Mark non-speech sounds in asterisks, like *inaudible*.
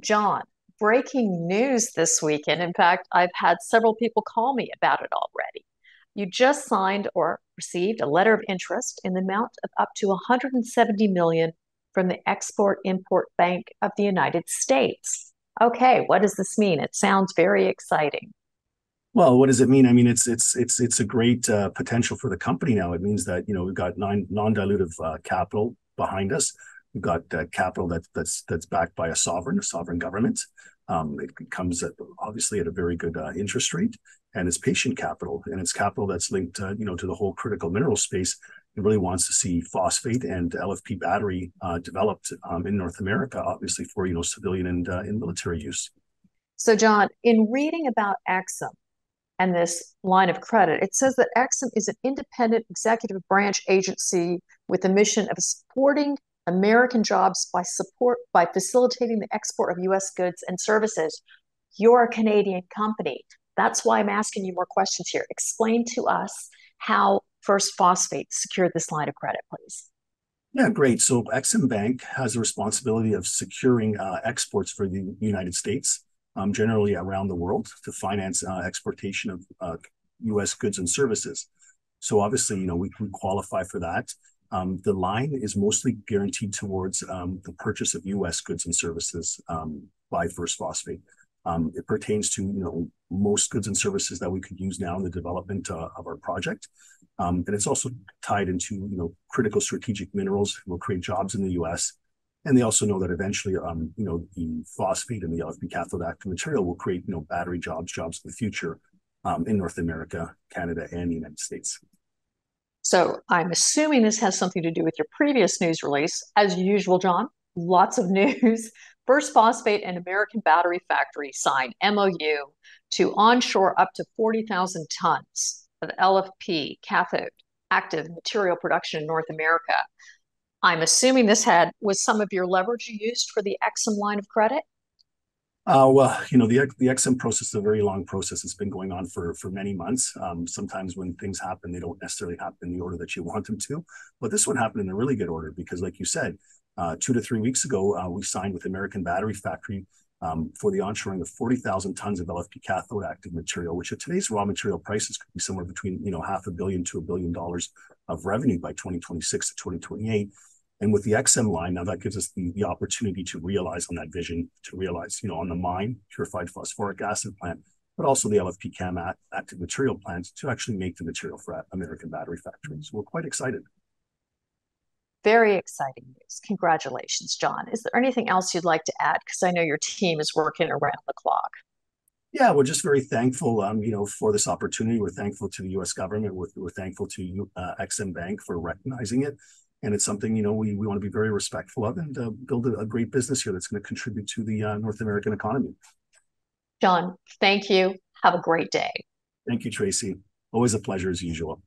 John, breaking news this weekend. In fact, I've had several people call me about it already. You just signed or received a letter of interest in the amount of up to 170 million from the Export Import Bank of the United States. Okay, what does this mean? It sounds very exciting. Well, what does it mean? I mean, it's it's it's it's a great uh, potential for the company now. It means that you know we've got nine non-dilutive uh, capital behind us. We've got uh, capital that that's that's backed by a sovereign, a sovereign government. Um, it comes at obviously at a very good uh, interest rate, and it's patient capital, and it's capital that's linked, uh, you know, to the whole critical mineral space. It really wants to see phosphate and LFP battery uh, developed um, in North America, obviously for you know civilian and in military use. So, John, in reading about Exim and this line of credit, it says that Exim is an independent executive branch agency with the mission of supporting American jobs by support by facilitating the export of US goods and services. You're a Canadian company. That's why I'm asking you more questions here. Explain to us how First Phosphate secured this line of credit, please. Yeah, great. So Exim Bank has a responsibility of securing uh, exports for the United States, um, generally around the world, to finance uh, exportation of uh, U.S. goods and services. So obviously, you know, we, qualify for that. Um, the line is mostly guaranteed towards um, the purchase of U.S. goods and services um, by First Phosphate. Um, it pertains to you know most goods and services that we could use now in the development uh, of our project, um, and it's also tied into you know critical strategic minerals will create jobs in the U.S. And they also know that eventually, um, you know, the phosphate and the LFP cathode active material will create you know battery jobs, jobs in the future in North America, Canada, and the United States. So I'm assuming this has something to do with your previous news release. As usual, John, lots of *laughs* news. First Phosphate and American Battery Factory signed MOU to onshore up to 40,000 tons of LFP cathode active material production in North America. I'm assuming this had was some of your leverage you used for the Exim line of credit? Uh, well, you know, the the Exim process is a very long process. It's been going on for for many months. Um, sometimes when things happen, they don't necessarily happen in the order that you want them to. But this one happened in a really good order because, like you said, uh, two to three weeks ago, uh, we signed with American Battery Factory um, for the onshoring of 40,000 tons of LFP cathode active material, which at today's raw material prices could be somewhere between you know half a billion to a billion dollars of revenue by 2026 to 2028. And with the Exim line, now that gives us the, the opportunity to realize on that vision, to realize, you know, on the mine, purified phosphoric acid plant, but also the LFP CAM active material plant to actually make the material for American battery factories. We're quite excited. Very exciting news. Congratulations, John. Is there anything else you'd like to add? Because I know your team is working around the clock. Yeah, we're just very thankful, um, you know, for this opportunity. We're thankful to the U.S. government. We're, we're thankful to uh, Exim Bank for recognizing it and it's something you know we, we want to be very respectful of and uh, build a, a, great business here that's going to contribute to the uh, North American economy. John, thank you. Have a great day. Thank you, Tracy. Always a pleasure as usual.